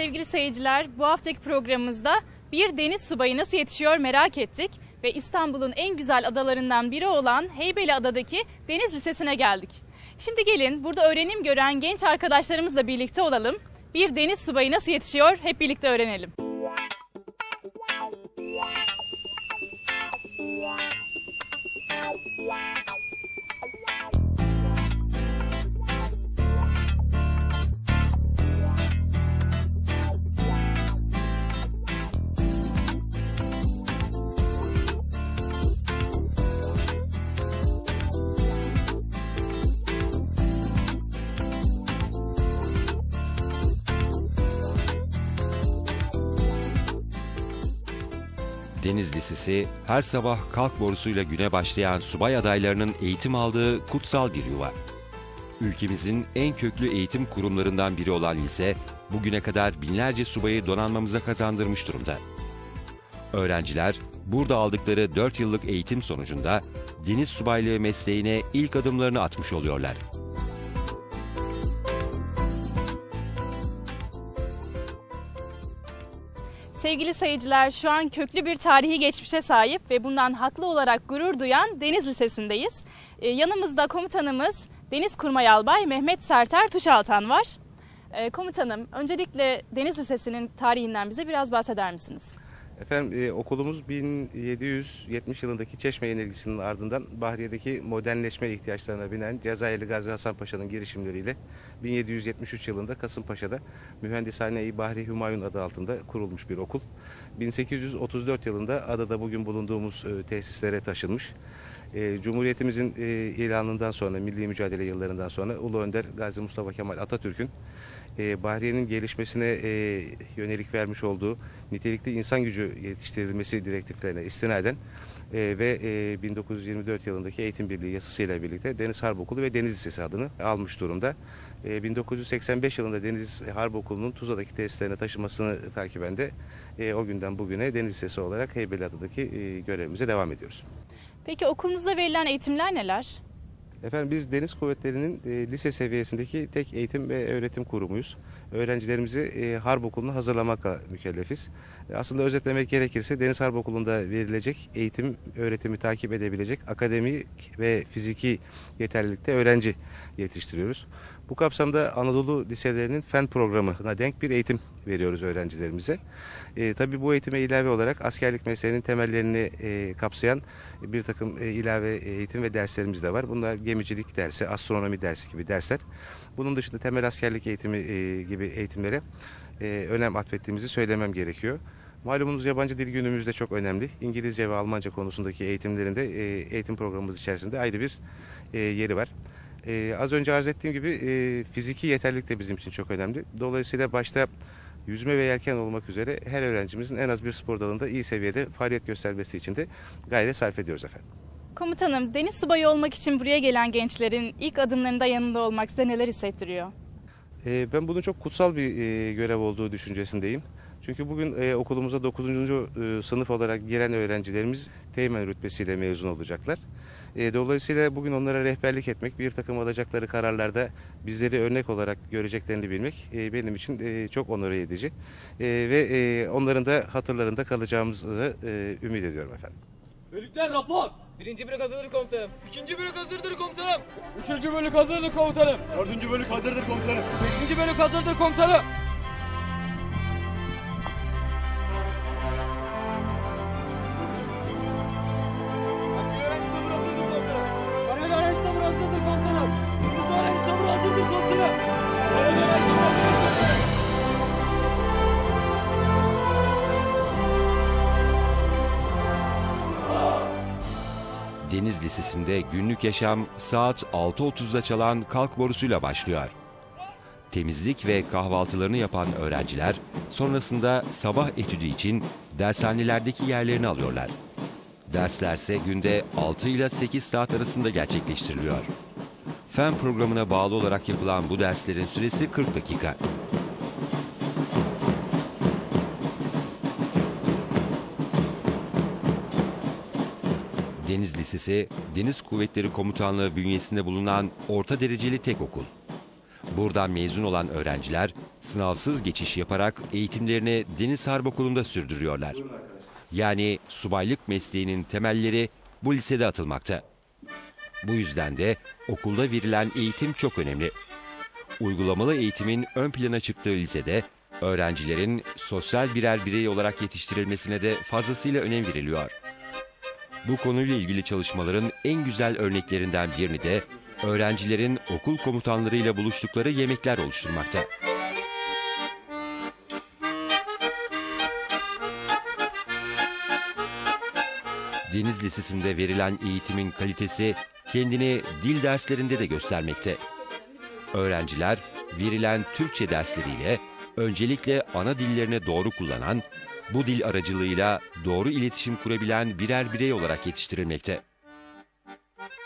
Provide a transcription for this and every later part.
sevgili seyirciler. Bu haftaki programımızda bir deniz subayı nasıl yetişiyor merak ettik. Ve İstanbul'un en güzel adalarından biri olan Heybeliada'daki Deniz Lisesi'ne geldik. Şimdi gelin burada öğrenim gören genç arkadaşlarımızla birlikte olalım. Bir deniz subayı nasıl yetişiyor hep birlikte öğrenelim. Deniz Lisesi her sabah kalk borusuyla güne başlayan subay adaylarının eğitim aldığı kutsal bir yuva. Ülkemizin en köklü eğitim kurumlarından biri olan lise, bugüne kadar binlerce subayı donanmamıza kazandırmış durumda. Öğrenciler, burada aldıkları 4 yıllık eğitim sonucunda deniz subaylığı mesleğine ilk adımlarını atmış oluyorlar. Sevgili seyirciler şu an köklü bir tarihi geçmişe sahip ve bundan haklı olarak gurur duyan Deniz Lisesi'ndeyiz. Ee, yanımızda komutanımız Deniz Kurmay Albay Mehmet Serter Tuşaltan var. Ee, komutanım öncelikle Deniz Lisesi'nin tarihinden bize biraz bahseder misiniz? Efendim e, okulumuz 1770 yılındaki Çeşme yenilgisinin ardından Bahriye'deki modernleşme ihtiyaçlarına binen Cezayirli Gazi Hasan Paşa'nın girişimleriyle 1773 yılında Kasımpaşa'da Mühendishane-i Bahri Hümayun adı altında kurulmuş bir okul. 1834 yılında adada bugün bulunduğumuz e, tesislere taşınmış. E, Cumhuriyetimizin e, ilanından sonra, milli mücadele yıllarından sonra Ulu Önder Gazi Mustafa Kemal Atatürk'ün e, Bahriye'nin gelişmesine e, yönelik vermiş olduğu nitelikli insan gücü yetiştirilmesi direktiflerine istinaden e, ve e, 1924 yılındaki Eğitim Birliği yasasıyla birlikte Deniz Harp Okulu ve Deniz Lisesi adını almış durumda. E, 1985 yılında Deniz Harp Okulu'nun Tuzla'daki tesislerine taşınmasını takiben de o günden bugüne Deniz Lisesi olarak Heybeliada'daki e, görevimize devam ediyoruz. Peki okulunuzda verilen eğitimler neler? Efendim biz Deniz Kuvvetleri'nin e, lise seviyesindeki tek eğitim ve öğretim kurumuyuz. Öğrencilerimizi e, Harp Okulu'na hazırlamakla mükellefiz. E, aslında özetlemek gerekirse Deniz Harp Okulu'nda verilecek eğitim, öğretimi takip edebilecek akademik ve fiziki yeterlilikte öğrenci yetiştiriyoruz. Bu kapsamda Anadolu liselerinin fen programına denk bir eğitim veriyoruz öğrencilerimize. E, tabii bu eğitime ilave olarak askerlik mesleğinin temellerini e, kapsayan bir takım e, ilave eğitim ve derslerimiz de var. Bunlar gemicilik dersi, astronomi dersi gibi dersler. Bunun dışında temel askerlik eğitimi e, gibi eğitimlere e, önem atfettiğimizi söylemem gerekiyor. Malumunuz yabancı dil günümüzde çok önemli. İngilizce ve Almanca konusundaki eğitimlerinde e, eğitim programımız içerisinde ayrı bir e, yeri var. Ee, az önce arz ettiğim gibi e, fiziki yeterlilik de bizim için çok önemli. Dolayısıyla başta yüzme ve yelken olmak üzere her öğrencimizin en az bir spor dalında iyi seviyede faaliyet göstermesi için de gayret sarf ediyoruz efendim. Komutanım deniz subayı olmak için buraya gelen gençlerin ilk adımlarında yanında olmak size neler hissettiriyor? Ee, ben bunun çok kutsal bir e, görev olduğu düşüncesindeyim. Çünkü bugün e, okulumuza 9. E, sınıf olarak giren öğrencilerimiz teğmen rütbesiyle mezun olacaklar. E, dolayısıyla bugün onlara rehberlik etmek, bir takım alacakları kararlarda bizleri örnek olarak göreceklerini bilmek e, benim için e, çok onur edici. E, ve e, onların da hatırlarında kalacağımızı e, ümit ediyorum efendim. Bölükler rapor. Birinci bölük hazırdır komutanım. İkinci bölük hazırdır komutanım. Üçüncü bölük hazırdır komutanım. Dördüncü bölük hazırdır komutanım. Beşinci bölük hazırdır komutanım. Deniz Lisesi'nde günlük yaşam saat 6.30'da çalan kalk borusuyla başlıyor. Temizlik ve kahvaltılarını yapan öğrenciler sonrasında sabah etüdü için dershanelerdeki yerlerini alıyorlar. Derslerse günde 6 ile 8 saat arasında gerçekleştiriliyor. Fen programına bağlı olarak yapılan bu derslerin süresi 40 dakika. Deniz Lisesi, Deniz Kuvvetleri Komutanlığı bünyesinde bulunan orta dereceli tek okul. Buradan mezun olan öğrenciler sınavsız geçiş yaparak eğitimlerini Deniz Harp Okulu'nda sürdürüyorlar. Yani subaylık mesleğinin temelleri bu lisede atılmakta. Bu yüzden de okulda verilen eğitim çok önemli. Uygulamalı eğitimin ön plana çıktığı lisede öğrencilerin sosyal birer birey olarak yetiştirilmesine de fazlasıyla önem veriliyor. Bu konuyla ilgili çalışmaların en güzel örneklerinden birini de öğrencilerin okul komutanlarıyla buluştukları yemekler oluşturmakta. Deniz Lisesi'nde verilen eğitimin kalitesi kendini dil derslerinde de göstermekte. Öğrenciler verilen Türkçe dersleriyle öncelikle ana dillerini doğru kullanan, bu dil aracılığıyla doğru iletişim kurabilen birer birey olarak yetiştirilmekte.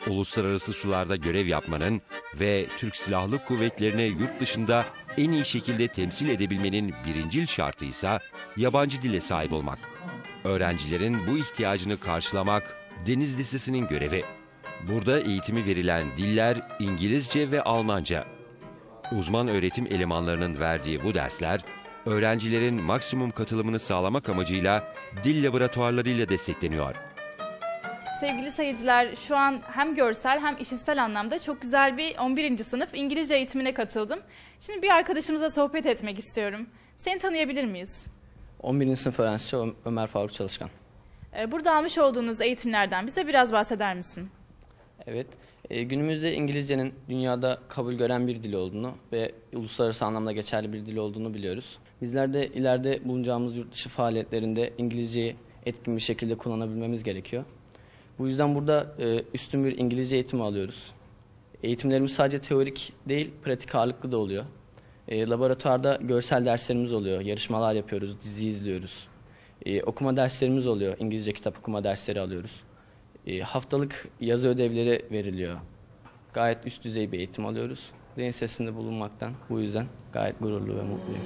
Uluslararası sularda görev yapmanın ve Türk Silahlı Kuvvetleri'ne yurt dışında en iyi şekilde temsil edebilmenin birincil şartı ise yabancı dile sahip olmak. Öğrencilerin bu ihtiyacını karşılamak Deniz Lisesi'nin görevi. Burada eğitimi verilen diller İngilizce ve Almanca. Uzman öğretim elemanlarının verdiği bu dersler, öğrencilerin maksimum katılımını sağlamak amacıyla dil laboratuvarlarıyla destekleniyor. Sevgili seyirciler şu an hem görsel hem işitsel anlamda çok güzel bir 11. sınıf İngilizce eğitimine katıldım. Şimdi bir arkadaşımızla sohbet etmek istiyorum. Seni tanıyabilir miyiz? 11. sınıf öğrencisi Ö- Ömer Faruk Çalışkan. Ee, Burada almış olduğunuz eğitimlerden bize biraz bahseder misin? Evet, e, günümüzde İngilizcenin dünyada kabul gören bir dil olduğunu ve uluslararası anlamda geçerli bir dil olduğunu biliyoruz. Bizler de ileride bulunacağımız yurt dışı faaliyetlerinde İngilizceyi etkin bir şekilde kullanabilmemiz gerekiyor. Bu yüzden burada e, üstün bir İngilizce eğitimi alıyoruz. Eğitimlerimiz sadece teorik değil, pratik ağırlıklı da oluyor. E, laboratuvarda görsel derslerimiz oluyor, yarışmalar yapıyoruz, dizi izliyoruz. E, okuma derslerimiz oluyor, İngilizce kitap okuma dersleri alıyoruz. E, haftalık yazı ödevleri veriliyor. Gayet üst düzey bir eğitim alıyoruz. Deniz bulunmaktan bu yüzden gayet gururlu ve mutluyum.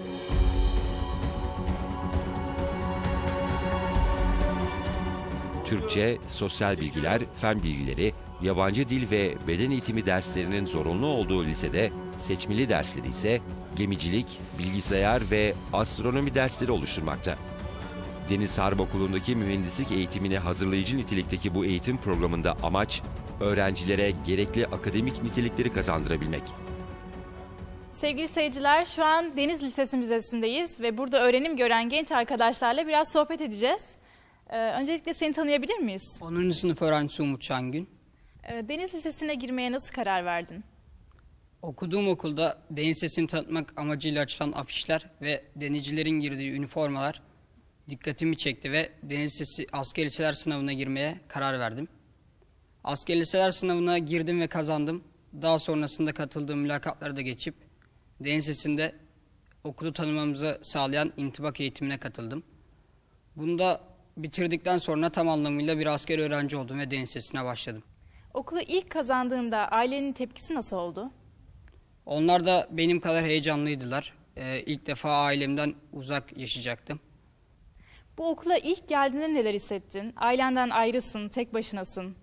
Türkçe, sosyal bilgiler, fen bilgileri, yabancı dil ve beden eğitimi derslerinin zorunlu olduğu lisede seçmeli dersleri ise gemicilik, bilgisayar ve astronomi dersleri oluşturmakta. Deniz Harp Okulu'ndaki mühendislik eğitimine hazırlayıcı nitelikteki bu eğitim programında amaç, öğrencilere gerekli akademik nitelikleri kazandırabilmek. Sevgili seyirciler şu an Deniz Lisesi Müzesi'ndeyiz ve burada öğrenim gören genç arkadaşlarla biraz sohbet edeceğiz. Ee, öncelikle seni tanıyabilir miyiz? 10. sınıf öğrencisi Umut Şangün. Ee, Deniz Lisesi'ne girmeye nasıl karar verdin? Okuduğum okulda deniz sesini tanıtmak amacıyla açılan afişler ve denizcilerin girdiği üniformalar dikkatimi çekti ve deniz sesi asker liseler sınavına girmeye karar verdim. Asker liseler sınavına girdim ve kazandım. Daha sonrasında katıldığım mülakatlara da geçip deniz sesinde okulu tanımamızı sağlayan intibak eğitimine katıldım. Bunda bitirdikten sonra tam anlamıyla bir asker öğrenci oldum ve deniz sesine başladım. Okulu ilk kazandığında ailenin tepkisi nasıl oldu? Onlar da benim kadar heyecanlıydılar. Ee, ilk defa ailemden uzak yaşayacaktım. Bu okula ilk geldiğinde neler hissettin? Ailenden ayrısın, tek başınasın.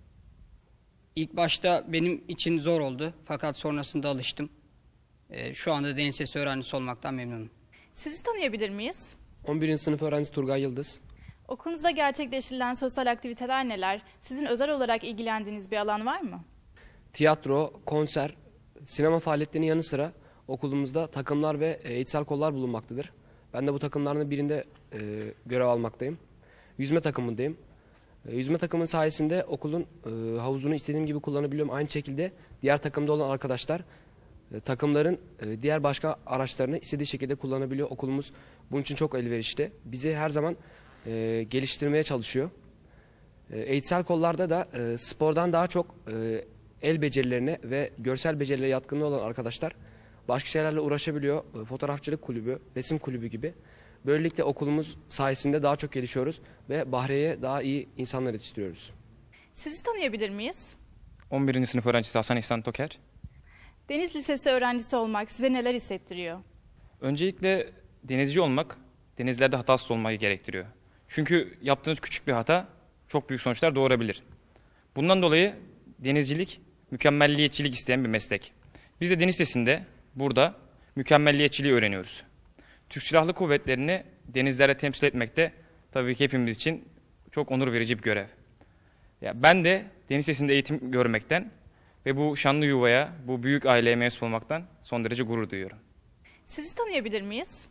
İlk başta benim için zor oldu fakat sonrasında alıştım. Ee, şu anda deniz sesi öğrencisi olmaktan memnunum. Sizi tanıyabilir miyiz? 11. sınıf öğrencisi Turgay Yıldız. Okulunuzda gerçekleştirilen sosyal aktiviteler neler? Sizin özel olarak ilgilendiğiniz bir alan var mı? Tiyatro, konser, sinema faaliyetlerinin yanı sıra okulumuzda takımlar ve eğitsel kollar bulunmaktadır. Ben de bu takımların birinde e, görev almaktayım. Yüzme takımındayım. E, yüzme takımın sayesinde okulun e, havuzunu istediğim gibi kullanabiliyorum. Aynı şekilde diğer takımda olan arkadaşlar e, takımların e, diğer başka araçlarını istediği şekilde kullanabiliyor. Okulumuz bunun için çok elverişli. Bizi her zaman e, geliştirmeye çalışıyor. E, Eğitsel kollarda da e, spordan daha çok e, el becerilerine ve görsel becerilere yatkınlığı olan arkadaşlar başka şeylerle uğraşabiliyor. E, fotoğrafçılık kulübü, resim kulübü gibi. Böylelikle okulumuz sayesinde daha çok gelişiyoruz ve Bahre'ye daha iyi insanlar yetiştiriyoruz. Sizi tanıyabilir miyiz? 11. sınıf öğrencisi Hasan İhsan Toker. Deniz Lisesi öğrencisi olmak size neler hissettiriyor? Öncelikle denizci olmak, denizlerde hatasız olmayı gerektiriyor. Çünkü yaptığınız küçük bir hata çok büyük sonuçlar doğurabilir. Bundan dolayı denizcilik mükemmelliyetçilik isteyen bir meslek. Biz de deniz sesinde burada mükemmelliyetçiliği öğreniyoruz. Türk Silahlı Kuvvetleri'ni denizlere temsil etmek de tabii ki hepimiz için çok onur verici bir görev. Ya ben de deniz sesinde eğitim görmekten ve bu şanlı yuvaya, bu büyük aileye mensup olmaktan son derece gurur duyuyorum. Sizi tanıyabilir miyiz?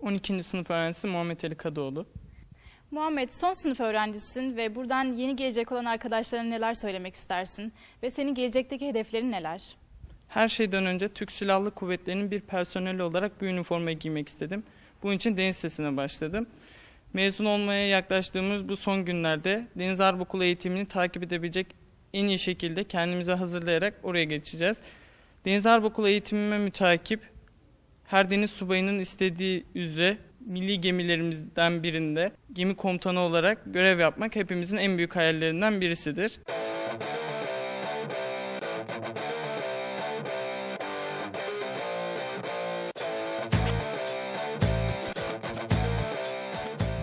12. sınıf öğrencisi Muhammed Ali Kadıoğlu. Muhammed son sınıf öğrencisin ve buradan yeni gelecek olan arkadaşlarına neler söylemek istersin? Ve senin gelecekteki hedeflerin neler? Her şeyden önce Türk Silahlı Kuvvetleri'nin bir personeli olarak bir üniformayı giymek istedim. Bunun için deniz sesine başladım. Mezun olmaya yaklaştığımız bu son günlerde Deniz Harp Okulu eğitimini takip edebilecek en iyi şekilde kendimize hazırlayarak oraya geçeceğiz. Deniz Harp Okulu eğitimime mütakip her deniz subayının istediği üzere milli gemilerimizden birinde gemi komutanı olarak görev yapmak hepimizin en büyük hayallerinden birisidir.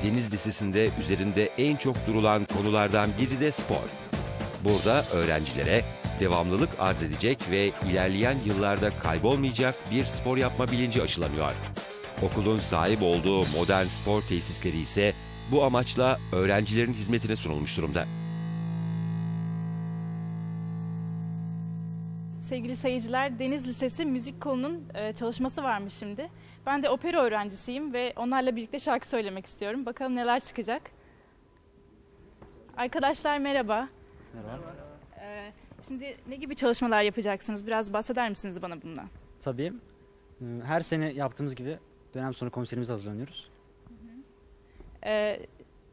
Deniz Lisesi'nde üzerinde en çok durulan konulardan biri de spor. Burada öğrencilere devamlılık arz edecek ve ilerleyen yıllarda kaybolmayacak bir spor yapma bilinci aşılanıyor. Okulun sahip olduğu modern spor tesisleri ise bu amaçla öğrencilerin hizmetine sunulmuş durumda. Sevgili seyirciler, Deniz Lisesi müzik kolunun e, çalışması varmış şimdi. Ben de opera öğrencisiyim ve onlarla birlikte şarkı söylemek istiyorum. Bakalım neler çıkacak. Arkadaşlar merhaba. Merhaba. Ee, şimdi ne gibi çalışmalar yapacaksınız? Biraz bahseder misiniz bana bundan? Tabii. Her sene yaptığımız gibi dönem sonu konserimize hazırlanıyoruz. Ee,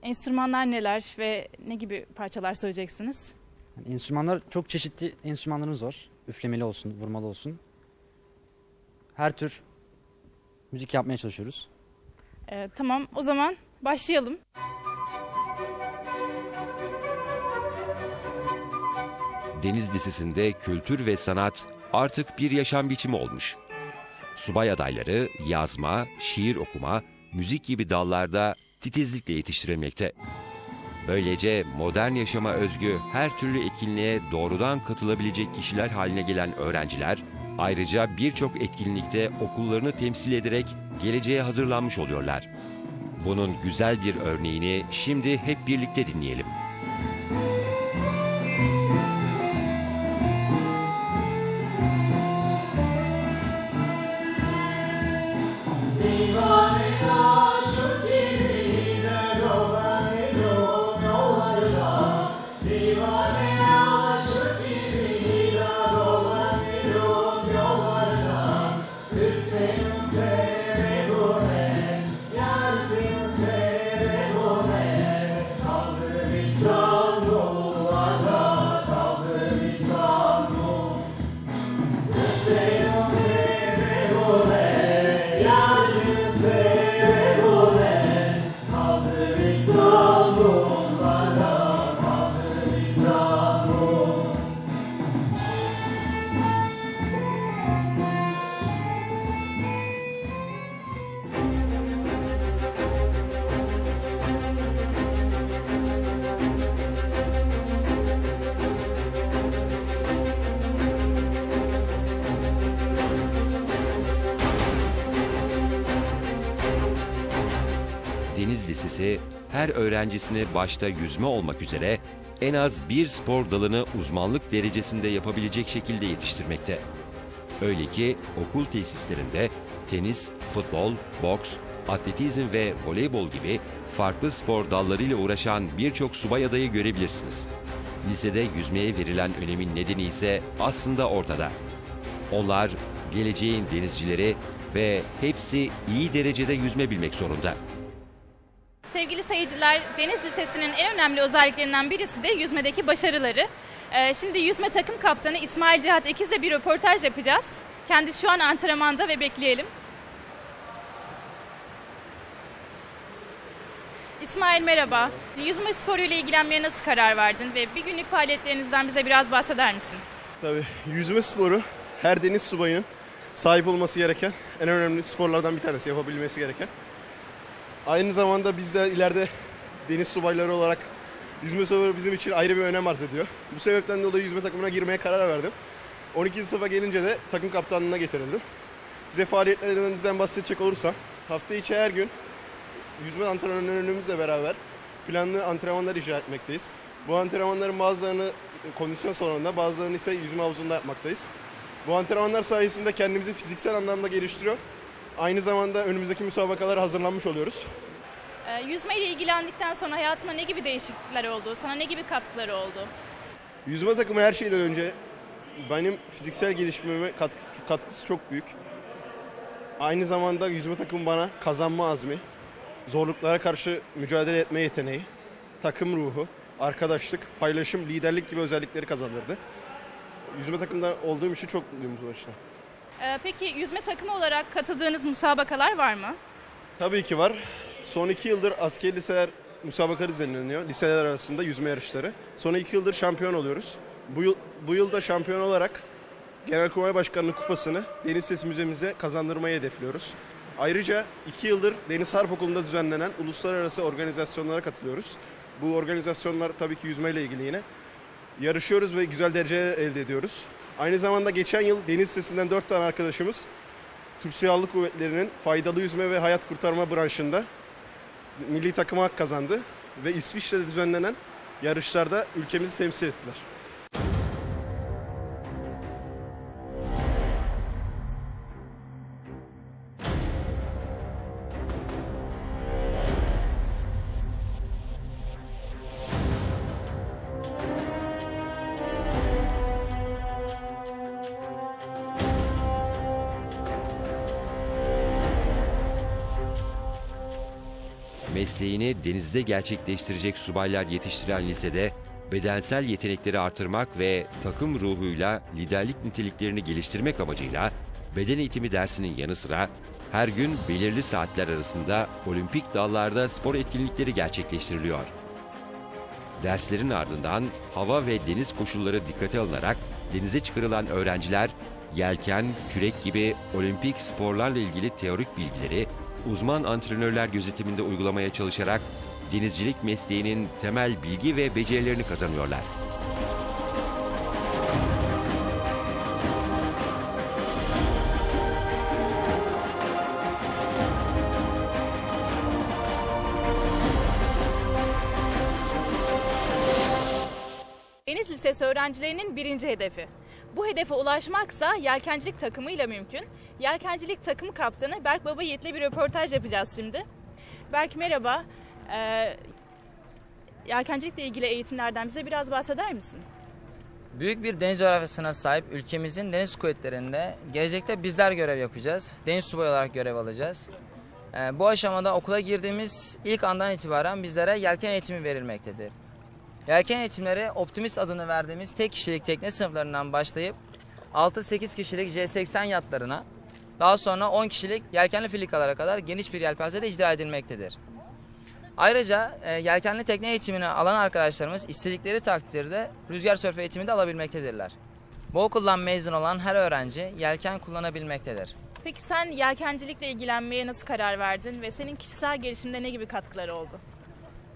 enstrümanlar neler ve ne gibi parçalar söyleyeceksiniz? Yani enstrümanlar çok çeşitli enstrümanlarımız var. Üflemeli olsun, vurmalı olsun. Her tür müzik yapmaya çalışıyoruz. Ee, tamam, o zaman başlayalım. Deniz Lisesi'nde kültür ve sanat artık bir yaşam biçimi olmuş. Subay adayları yazma, şiir okuma, müzik gibi dallarda titizlikle yetiştirilmekte. Böylece modern yaşama özgü her türlü etkinliğe doğrudan katılabilecek kişiler haline gelen öğrenciler, ayrıca birçok etkinlikte okullarını temsil ederek geleceğe hazırlanmış oluyorlar. Bunun güzel bir örneğini şimdi hep birlikte dinleyelim. Lisesi her öğrencisini başta yüzme olmak üzere en az bir spor dalını uzmanlık derecesinde yapabilecek şekilde yetiştirmekte. Öyle ki okul tesislerinde tenis, futbol, boks, atletizm ve voleybol gibi farklı spor dallarıyla uğraşan birçok subay adayı görebilirsiniz. Lisede yüzmeye verilen önemin nedeni ise aslında ortada. Onlar geleceğin denizcileri ve hepsi iyi derecede yüzme bilmek zorunda. Sevgili seyirciler, Deniz Lisesi'nin en önemli özelliklerinden birisi de yüzmedeki başarıları. Ee, şimdi yüzme takım kaptanı İsmail Cihat İkiz'le bir röportaj yapacağız. Kendisi şu an antrenmanda ve bekleyelim. İsmail merhaba. Yüzme sporuyla ilgilenmeye nasıl karar verdin ve bir günlük faaliyetlerinizden bize biraz bahseder misin? Tabii yüzme sporu her deniz subayının sahip olması gereken en önemli sporlardan bir tanesi yapabilmesi gereken. Aynı zamanda biz de ileride deniz subayları olarak yüzme sporu bizim için ayrı bir önem arz ediyor. Bu sebepten dolayı yüzme takımına girmeye karar verdim. 12. sınıfa gelince de takım kaptanlığına getirildim. Size faaliyetlerimizden bahsedecek olursam hafta içi her gün yüzme antrenörlerimizle beraber planlı antrenmanlar icra etmekteyiz. Bu antrenmanların bazılarını kondisyon salonunda bazılarını ise yüzme havuzunda yapmaktayız. Bu antrenmanlar sayesinde kendimizi fiziksel anlamda geliştiriyor. Aynı zamanda önümüzdeki müsabakalara hazırlanmış oluyoruz. Ee, yüzmeyle ilgilendikten sonra hayatında ne gibi değişiklikler oldu? Sana ne gibi katkıları oldu? Yüzme takımı her şeyden önce benim fiziksel gelişimime katkı, katkısı çok büyük. Aynı zamanda yüzme takımı bana kazanma azmi, zorluklara karşı mücadele etme yeteneği, takım ruhu, arkadaşlık, paylaşım, liderlik gibi özellikleri kazandırdı. Yüzme takımında olduğum için çok mutluyum bu açıdan. Ee, peki yüzme takımı olarak katıldığınız musabakalar var mı? Tabii ki var. Son iki yıldır askeri liseler müsabaka düzenleniyor. Liseler arasında yüzme yarışları. Son iki yıldır şampiyon oluyoruz. Bu yıl, bu yılda şampiyon olarak Genelkurmay Başkanlığı kupasını Deniz Sesi Müzemize kazandırmayı hedefliyoruz. Ayrıca iki yıldır Deniz Harp Okulu'nda düzenlenen uluslararası organizasyonlara katılıyoruz. Bu organizasyonlar tabii ki yüzmeyle ilgili yine. Yarışıyoruz ve güzel dereceler elde ediyoruz. Aynı zamanda geçen yıl Deniz Sesi'nden dört tane arkadaşımız Türk Silahlı Kuvvetleri'nin faydalı yüzme ve hayat kurtarma branşında milli takıma kazandı ve İsviçre'de düzenlenen yarışlarda ülkemizi temsil ettiler. Mesleğini denizde gerçekleştirecek subaylar yetiştiren lisede bedensel yetenekleri artırmak ve takım ruhuyla liderlik niteliklerini geliştirmek amacıyla beden eğitimi dersinin yanı sıra her gün belirli saatler arasında olimpik dallarda spor etkinlikleri gerçekleştiriliyor. Derslerin ardından hava ve deniz koşulları dikkate alınarak denize çıkarılan öğrenciler yelken, kürek gibi olimpik sporlarla ilgili teorik bilgileri uzman antrenörler gözetiminde uygulamaya çalışarak denizcilik mesleğinin temel bilgi ve becerilerini kazanıyorlar. Deniz Lisesi öğrencilerinin birinci hedefi. Bu hedefe ulaşmaksa yelkencilik takımıyla mümkün. Yelkencilik takımı kaptanı Berk Baba Yiğit'le bir röportaj yapacağız şimdi. Berk merhaba. Ee, yelkencilikle ilgili eğitimlerden bize biraz bahseder misin? Büyük bir deniz coğrafyasına sahip ülkemizin deniz kuvvetlerinde gelecekte bizler görev yapacağız. Deniz subayı olarak görev alacağız. Ee, bu aşamada okula girdiğimiz ilk andan itibaren bizlere yelken eğitimi verilmektedir. Yelken eğitimleri Optimist adını verdiğimiz tek kişilik tekne sınıflarından başlayıp 6-8 kişilik J80 yatlarına daha sonra 10 kişilik yelkenli filikalara kadar geniş bir yelpazede icra edilmektedir. Ayrıca e, yelkenli tekne eğitimini alan arkadaşlarımız istedikleri takdirde rüzgar sörfü eğitimi de alabilmektedirler. Bu okuldan mezun olan her öğrenci yelken kullanabilmektedir. Peki sen yelkencilikle ilgilenmeye nasıl karar verdin ve senin kişisel gelişimde ne gibi katkıları oldu?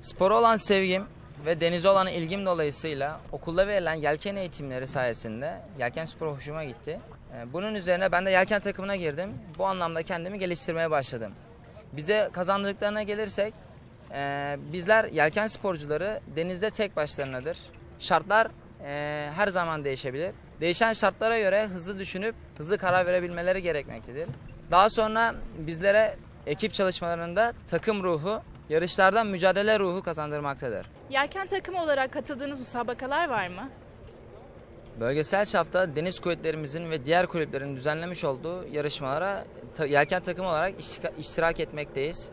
Spora olan sevgim ve denize olan ilgim dolayısıyla okulda verilen yelken eğitimleri sayesinde yelken sporu hoşuma gitti. Ee, Bunun üzerine ben de yelken takımına girdim. Bu anlamda kendimi geliştirmeye başladım. Bize kazandırdıklarına gelirsek e, bizler yelken sporcuları denizde tek başlarınadır. Şartlar e, her zaman değişebilir. Değişen şartlara göre hızlı düşünüp hızlı karar verebilmeleri gerekmektedir. Daha sonra bizlere ekip çalışmalarında takım ruhu, yarışlarda mücadele ruhu kazandırmaktadır. Yelken takımı olarak katıldığınız müsabakalar var mı? Bölgesel çapta deniz kuvvetlerimizin ve diğer kulüplerin düzenlemiş olduğu yarışmalara ta- yelken takımı olarak iştirak etmekteyiz.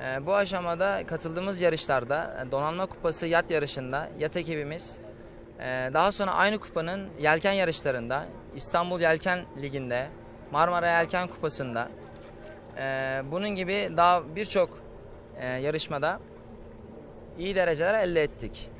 Ee, bu aşamada katıldığımız yarışlarda e, Donanma Kupası yat yarışında yat ekibimiz e, daha sonra aynı kupanın yelken yarışlarında İstanbul Yelken Ligi'nde Marmara Yelken Kupası'nda e, bunun gibi daha birçok e, yarışmada iyi dereceler elde ettik.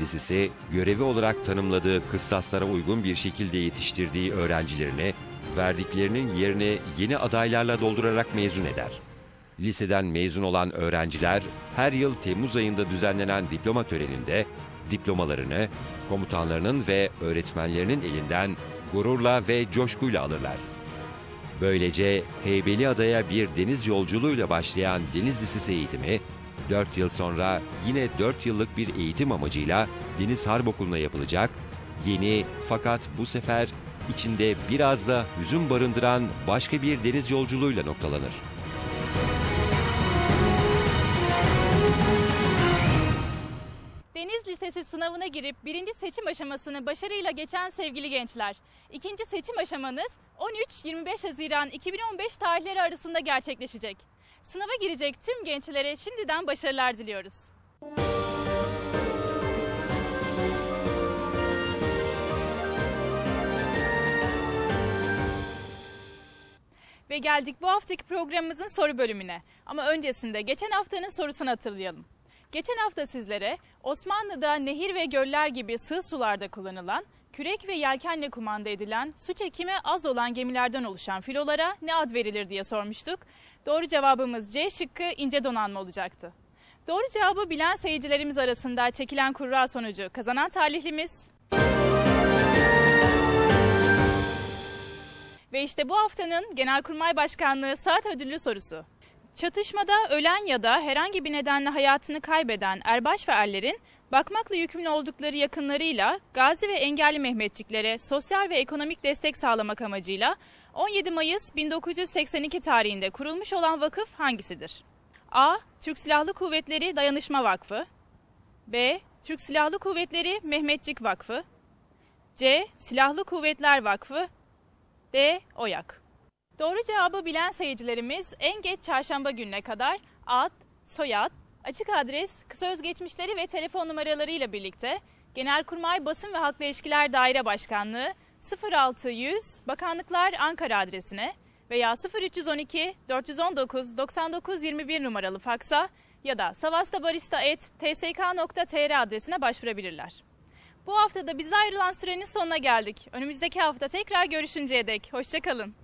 Deniz Lisesi görevi olarak tanımladığı kıstaslara uygun bir şekilde yetiştirdiği öğrencilerini verdiklerinin yerine yeni adaylarla doldurarak mezun eder. Liseden mezun olan öğrenciler her yıl Temmuz ayında düzenlenen diploma töreninde diplomalarını komutanlarının ve öğretmenlerinin elinden gururla ve coşkuyla alırlar. Böylece Heybeliada'ya bir deniz yolculuğuyla başlayan Deniz Lisesi eğitimi 4 yıl sonra yine 4 yıllık bir eğitim amacıyla Deniz Harp Okulu'na yapılacak, yeni fakat bu sefer içinde biraz da hüzün barındıran başka bir deniz yolculuğuyla noktalanır. Deniz Lisesi sınavına girip birinci seçim aşamasını başarıyla geçen sevgili gençler. İkinci seçim aşamanız 13-25 Haziran 2015 tarihleri arasında gerçekleşecek. Sınava girecek tüm gençlere şimdiden başarılar diliyoruz. Ve geldik bu haftaki programımızın soru bölümüne. Ama öncesinde geçen haftanın sorusunu hatırlayalım. Geçen hafta sizlere Osmanlı'da nehir ve göller gibi sığ sularda kullanılan, kürek ve yelkenle kumanda edilen, su çekimi az olan gemilerden oluşan filolara ne ad verilir diye sormuştuk. Doğru cevabımız C şıkkı ince donanma olacaktı. Doğru cevabı bilen seyircilerimiz arasında çekilen kurra sonucu kazanan talihlimiz Ve işte bu haftanın Genelkurmay Başkanlığı saat ödüllü sorusu. Çatışmada ölen ya da herhangi bir nedenle hayatını kaybeden erbaş ve erlerin bakmakla yükümlü oldukları yakınlarıyla Gazi ve engelli Mehmetçiklere sosyal ve ekonomik destek sağlamak amacıyla 17 Mayıs 1982 tarihinde kurulmuş olan vakıf hangisidir? A. Türk Silahlı Kuvvetleri Dayanışma Vakfı B. Türk Silahlı Kuvvetleri Mehmetçik Vakfı C. Silahlı Kuvvetler Vakfı D. OYAK Doğru cevabı bilen seyircilerimiz en geç çarşamba gününe kadar ad, soyad, açık adres, kısa özgeçmişleri ve telefon numaralarıyla birlikte Genelkurmay Basın ve Halkla İlişkiler Daire Başkanlığı 0600 Bakanlıklar Ankara adresine veya 0312 419 99 21 numaralı faksa ya da savastabarista.tsk.tr adresine başvurabilirler. Bu haftada bize ayrılan sürenin sonuna geldik. Önümüzdeki hafta tekrar görüşünceye dek hoşçakalın.